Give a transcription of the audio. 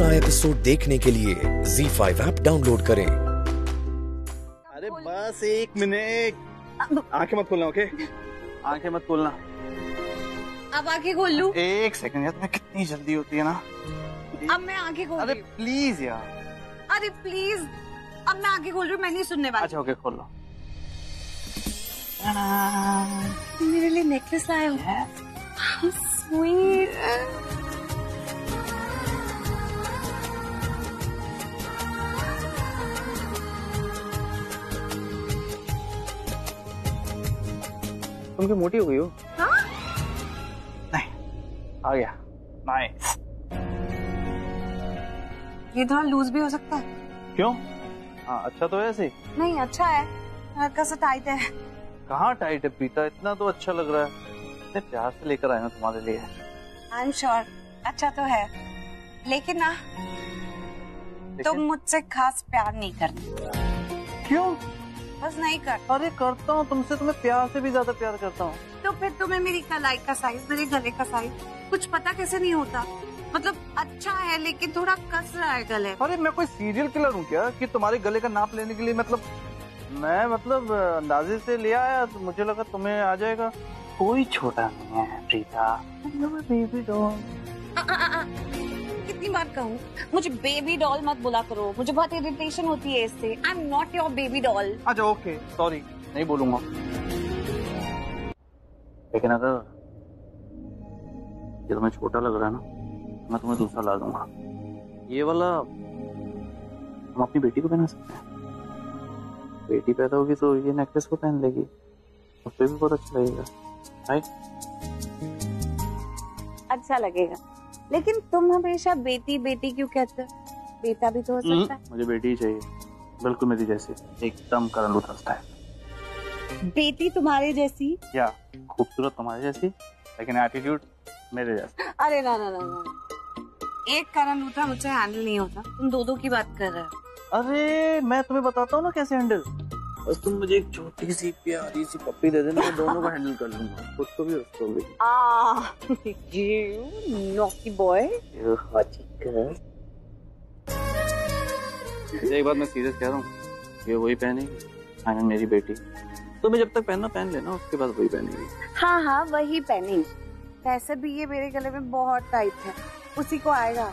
पूरा एपिसोड देखने के लिए Z5 ऐप डाउनलोड करें। अरे बस एक मिनट। आँखें मत खोलना ओके आँखें मत खोलना। अब आँखें खोल लूँ? एक सेकंड यार तुम्हें कितनी जल्दी होती है ना? अब मैं आँखें खोल अरे हूँ। प्लीज़ यार। अरे प्लीज़ अब मैं आँखें खोल रही हूँ मैं नहीं सुनने वाली। अच्छा ओके खोल लो। मेरे लिए नेकलेस लाए हो। स्वीट तुम क्यों मोटी हो गई हो। हाँ? नहीं आ गया। नाइस ये थोड़ा लूज भी हो सकता है। क्यों? हाँ अच्छा तो है ऐसे नहीं अच्छा है। हल्का सा टाइट है। कहाँ टाइट है पीता इतना तो अच्छा लग रहा है। इतने प्यार से लेकर आया हूँ तुम्हारे लिए। आई एम श्योर अच्छा तो है। लेकिन ना तुम मुझसे खास प्यार नहीं करते क्यों? बस नहीं कर। अरे करता हूँ तुमसे तुम्हें प्यार से भी ज़्यादा प्यार करता हूँ। तो फिर तुम्हें मेरी कलाई का साइज़ मेरे गले का साइज़ कुछ पता कैसे नहीं होता? मतलब अच्छा है लेकिन थोड़ा कस रहा है गले। अरे मैं कोई सीरियल किलर हूँ क्या? कि तुम्हारे गले का नाप लेने के लिए मतलब मैं मतलब अंदाजे से ले आया तो मुझे लगा तुम्हें आ जाएगा। कोई छोटा नहीं है प्रीता। कितनी बार कहूँ मुझे बेबी डॉल मत बोला करो। मुझे बहुत इरिटेशन होती है इससे। I am not your baby doll अच्छा ओके सॉरी नहीं बोलूँगा। लेकिन अगर ये तुम्हें छोटा लग रहा है ना मैं तुम्हें दूसरा ला दूँगा। ये वाला हम अपनी बेटी को पहना सकते हैं। बेटी पैदा होगी तो ये नेकलेस को पहन लेगी। उस पर भी बहुत अच्छा लगेगा। राइट अच्छा लगेगा। लेकिन तुम हमेशा बेटी बेटी क्यों कहते हो? बेटा भी तो हो सकता है। मुझे बेटी ही चाहिए। बिल्कुल मेरी जैसी एकदम करण लूथा स्टाइल बेटी तुम्हारे जैसी? क्या खूबसूरत तुम्हारे जैसी लेकिन एटीट्यूड मेरे जैसा। अरे ना ना ना ना। एक करण लूथा मुझसे हैंडल नहीं होता। तुम दो दो की बात कर रहे हो। अरे मैं तुम्हें बताता हूँ ना कैसे हैंडल बस तुम मुझे एक छोटी सी प्यारी सी पप्पी दे देना मैं दोनों को हैंडल कर लूँगा। खुद को भी उसको भी। Ah, you naughty boy. एक बात मैं सीरियस कह रहा हूँ। ये वही पहनेगी आई मेरी बेटी। तो मैं जब तक पहनना पहन लेना उसके बाद वही पहनेगी। हाँ हाँ वही पहनेंगे। वैसे भी ये मेरे गले में बहुत टाइट है। उसी को आएगा।